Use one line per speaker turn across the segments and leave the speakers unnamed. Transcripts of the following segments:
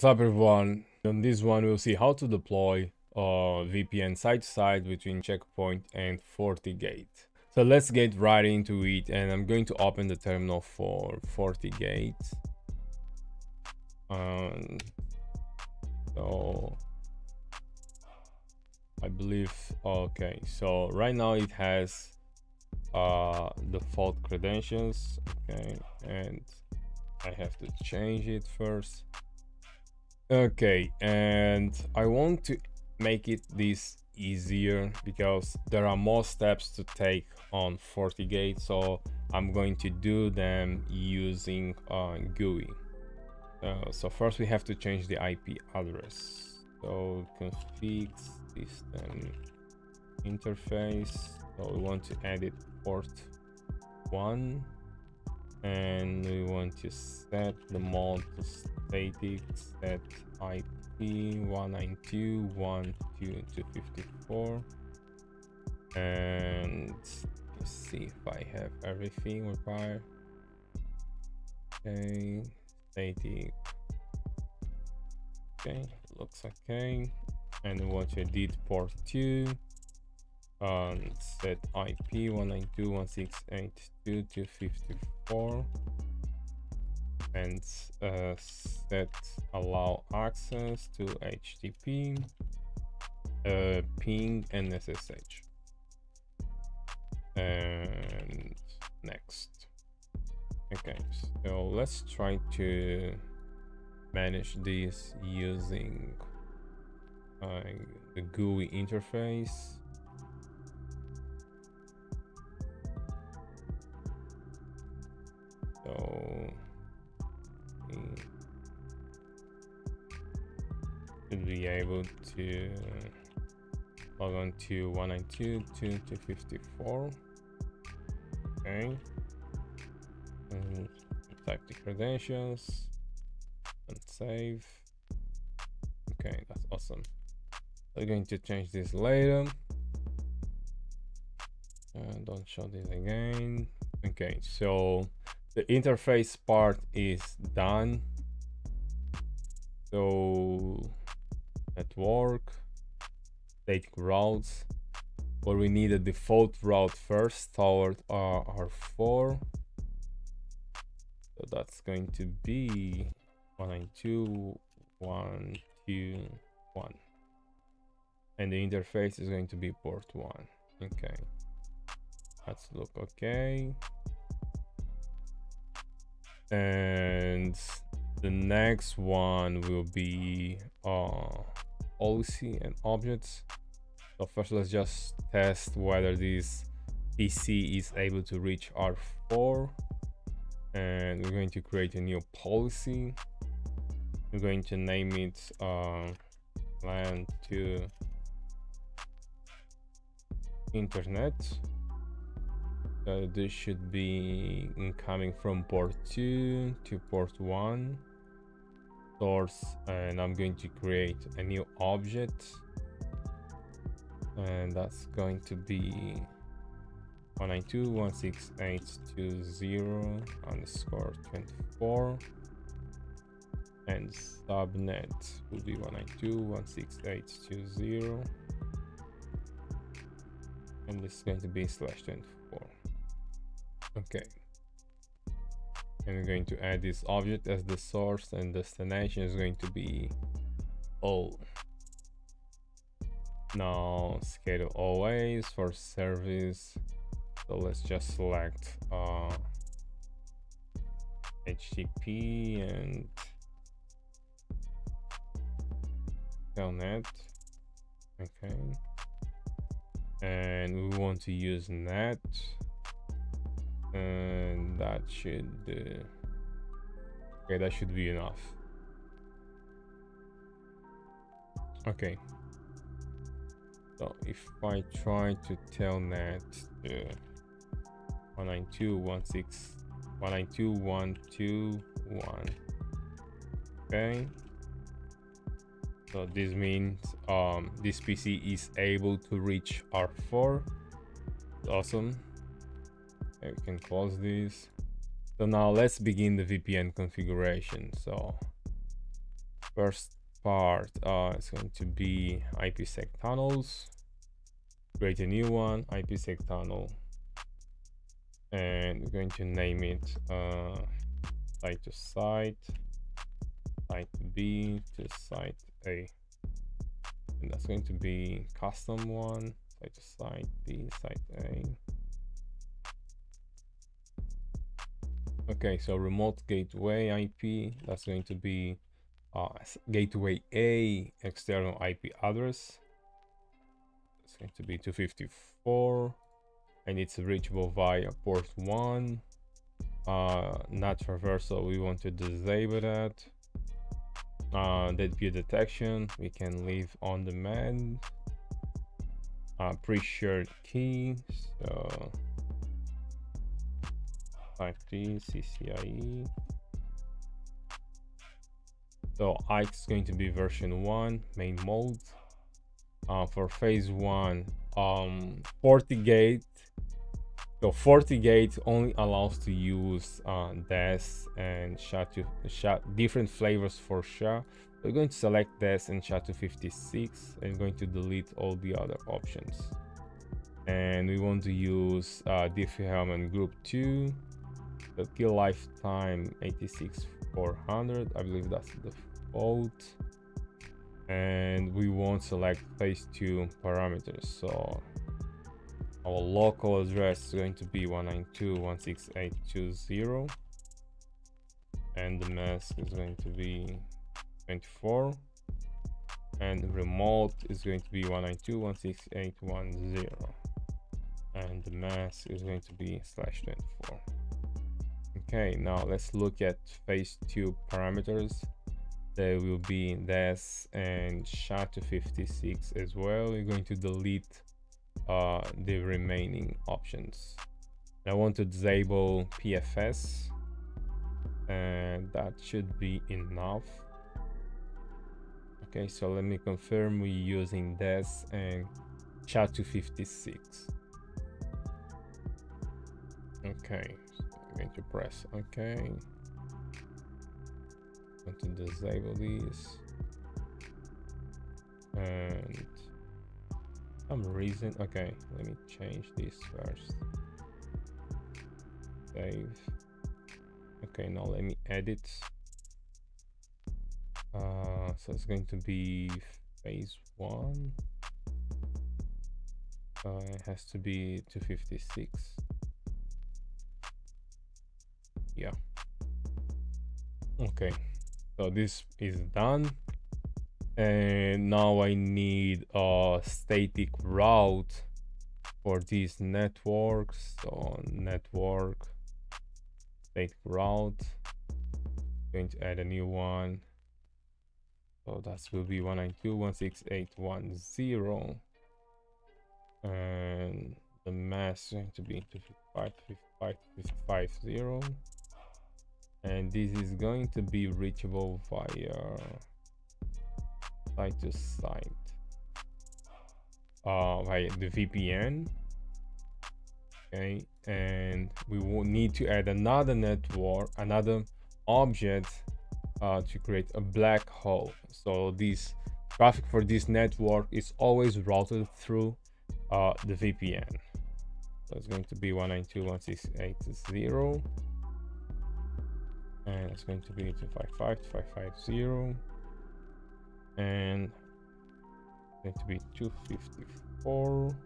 What's up everyone? On this one we'll see how to deploy uh, VPN side to side between Checkpoint and FortiGate. So let's get right into it and I'm going to open the terminal for FortiGate. Um, so I believe okay so right now it has uh default credentials okay and I have to change it first okay and I want to make it this easier because there are more steps to take on FortiGate so I'm going to do them using uh, GUI. Uh, so first we have to change the IP address. So config system interface. So we want to edit port 1 and we want to set the mode to static set ip 192.1.2.254 and let's see if i have everything required. Okay static. Okay looks okay. And what I did port 2 um, set IP 192.168.2.254 and uh, set allow access to HTTP, uh, ping and SSH. And next. Okay, so let's try to manage this using uh, the GUI interface able to log on to 192.254 okay. And type the credentials and save. Okay that's awesome. We're going to change this later. And don't show this again. Okay so the interface part is done. So network static routes where we need a default route first toward our R4 so that's going to be 192.1.2.1 and the interface is going to be port 1 okay. Let's look okay. And the next one will be uh policy and objects. So first let's just test whether this pc is able to reach r4 and we're going to create a new policy. We're going to name it uh, LAN to internet. This should be incoming from port 2 to port 1 source and I'm going to create a new object. And that's going to be 192.168.20 underscore 24 and subnet will be 192.168.20 and this is going to be slash 24 okay and we're going to add this object as the source and destination is going to be all. Now schedule always for service. So let's just select uh, HTTP and telnet. Okay. And we want to use net and that should uh, okay that should be enough. Okay. So if I try to telnet to 192.168.192.121 okay. So this means um this pc is able to reach r4 awesome we can close this so now let's begin the vpn configuration so first part uh, is going to be IPsec tunnels. Create a new one, IPsec tunnel. And we're going to name it uh, site to site, site B to site A. And that's going to be custom one, site to site B, site A. Okay, so remote gateway IP, that's going to be uh, gateway A external IP address. It's going to be 254 and it's reachable via port 1. Uh, NAT traversal, we want to disable that. Uh, dead peer detection, we can leave on demand. Uh, pre-shared key, so T, CCIE. So IKE is going to be version one, main mode. Uh, for phase one, um, gate. So FortiGate only allows to use uh, DES and SHA-2, SHA, different flavors for SHA. We're going to select DES and SHA-256 and going to delete all the other options. And we want to use uh, Diffie-Hellman Group 2. Kill lifetime 86400. I believe that's the default. And we won't select phase 2 parameters so our local address is going to be 192.168.20 and the mask is going to be 24 and remote is going to be 192.168.10 and the mask is going to be slash 24 okay now let's look at phase 2 parameters. There will be DES and SHA-256 as well. We're going to delete uh, the remaining options. I want to disable PFS and that should be enough. Okay so let me confirm we're using DES and SHA-256 okay going to press okay going to disable these. And some reason okay let me change this first. Save. Okay now let me edit. Uh so it's going to be phase one. Uh, it has to be 256 yeah. Okay. So this is done. And now I need a static route for these networks. So network static route. Going to add a new one. So that will be 192.168.10 and the mask is going to be 255.55.50 and this is going to be reachable via site to site. Uh via the vpn okay and we will need to add another network another object uh, to create a black hole. So this traffic for this network is always routed through uh, the vpn so it's going to be 192.168.0 and it's going to be 255 550 and going to be 254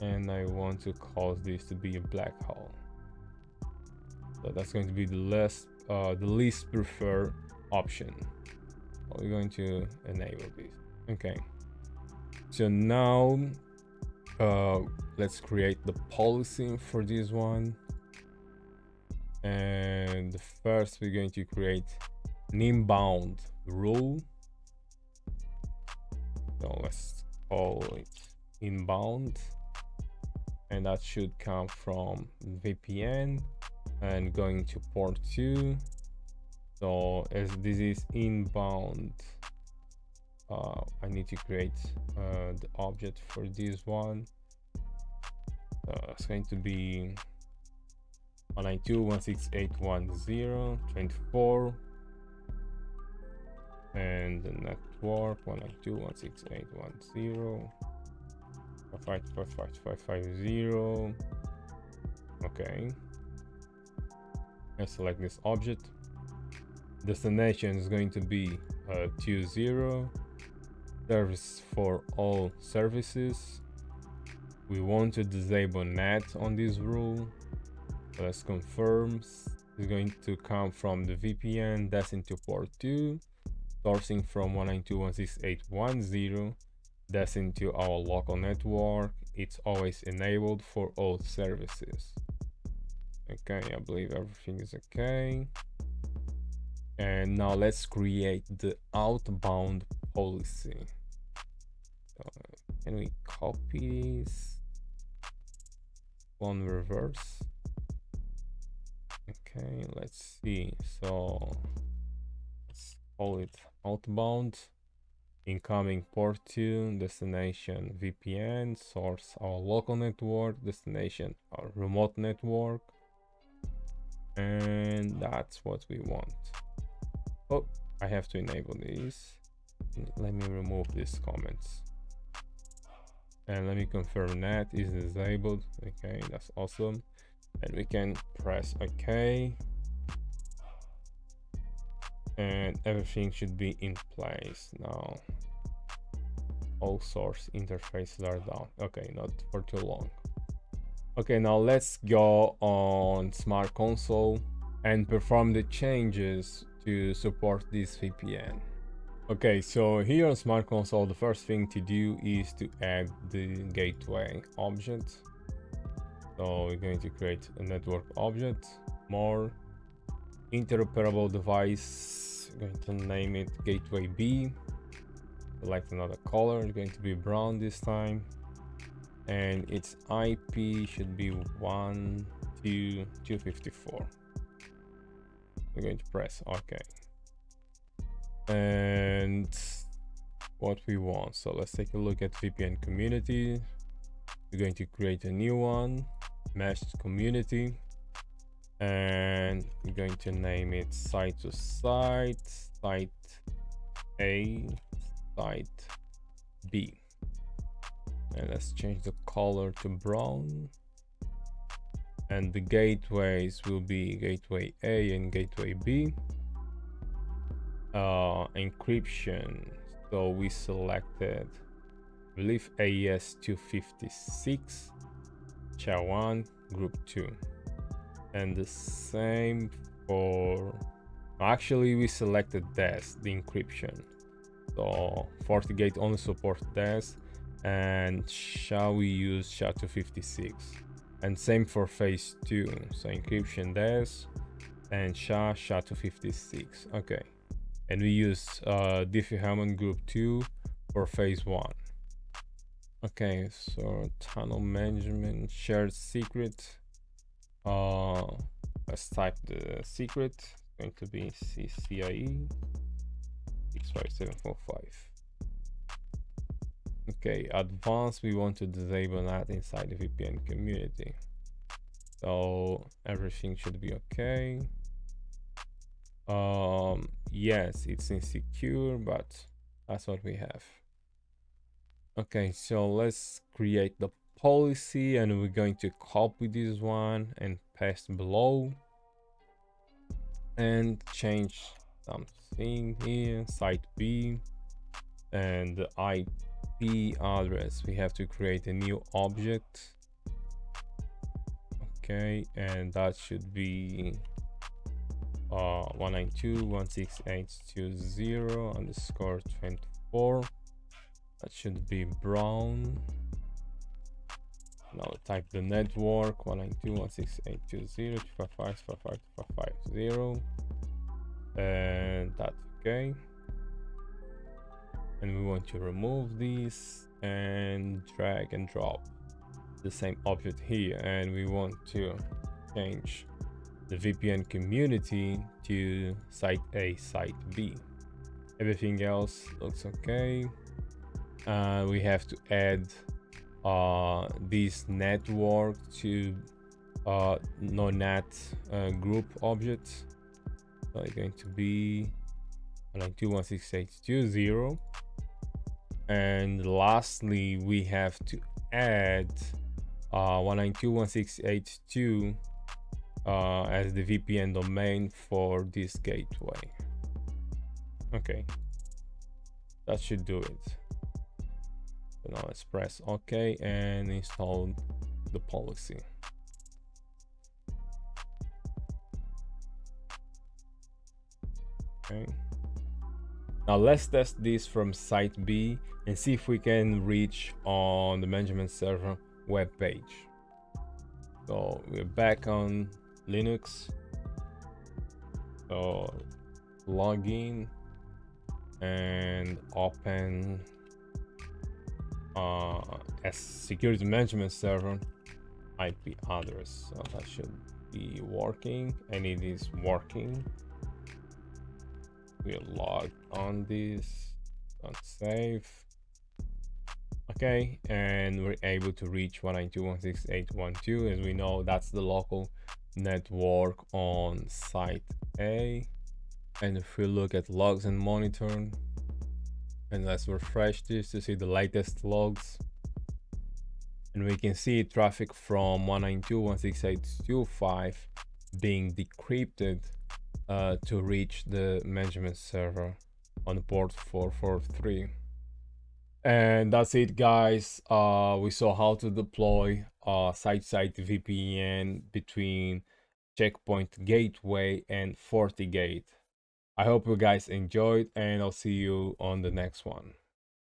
and I want to cause this to be a black hole. So that's going to be the less uh, the least preferred option. We're going to enable this. Okay. So now uh, let's create the policy for this one and first we're going to create an inbound rule. So let's call it inbound. And that should come from VPN and going to port 2 so as this is inbound uh, I need to create uh, the object for this one. Uh, it's going to be 192.168.10 24 and the network 192.168.1.0 5555550 okay. I select this object. Destination is going to be uh, 20 service for all services. We want to disable NAT on this rule let's confirm it's going to come from the VPN that's into port 2 sourcing from 192.168.1.0 that's into our local network. It's always enabled for all services. Okay i believe everything is okay. And now let's create the outbound policy. So can we copy this? One reverse okay let's see. So let's call it outbound incoming port 2 destination vpn source our local network destination our remote network and that's what we want. Oh i have to enable these let me remove these comments. And let me confirm that is disabled okay that's awesome and we can press ok. And everything should be in place now. All source interfaces are down. Okay not for too long. Okay now let's go on smart console and perform the changes to support this vpn okay so here on smart console the first thing to do is to add the gateway object so we're going to create a network object more interoperable device. I'm going to name it gateway b. Select another color it's going to be brown this time. And its ip should be 1 2 254 we're going to press ok. And what we want. So let's take a look at vpn community we're going to create a new one meshed community and we're going to name it site to site site a site b. And let's change the color to brown. And the gateways will be gateway a and gateway b. Uh encryption. So we selected believe AES 256 SHA-1 group 2 and the same for actually we selected DES the encryption. So FortiGate only supports DES and shall we use SHA-256 and same for phase 2 so encryption DES and SHA SHA-256 okay. And we use uh, Diffie-Hellman group 2 for phase 1 okay so tunnel management shared secret. Uh let's type the secret. It's going to be ccie 65745 okay advanced we want to disable that inside the vpn community. So everything should be okay. Um yes it's insecure but that's what we have okay so let's create the policy and we're going to copy this one and paste below and change something here site b and the ip address. We have to create a new object. Okay and that should be uh 192.168.20 underscore 24 that should be brown now type the network 192.168.20.255.255.250 and that's okay and we want to remove these and drag and drop the same object here and we want to change the VPN community to site A, site B. Everything else looks okay. Uh, we have to add uh, this network to uh, uh, group object. So it's going to be 192.168.2.0 and lastly we have to add uh, 192.168.2 uh, as the VPN domain for this gateway. Okay. That should do it so now let's press ok and install the policy okay now let's test this from site B and see if we can reach on the management server web page. So we're back on Linux. So login and open uh, as security management server IP address. So that should be working and it is working. We log on this on save okay and we're able to reach 192.168.1.2 as we know that's the local network on site a. And if we look at logs and monitor and let's refresh this to see the latest logs. And we can see traffic from 192.168.2.5 being decrypted uh, to reach the management server on port 443 and that's it guys. Uh, we saw how to deploy uh, site-side VPN between checkpoint gateway and FortiGate I hope you guys enjoyed and I'll see you on the next one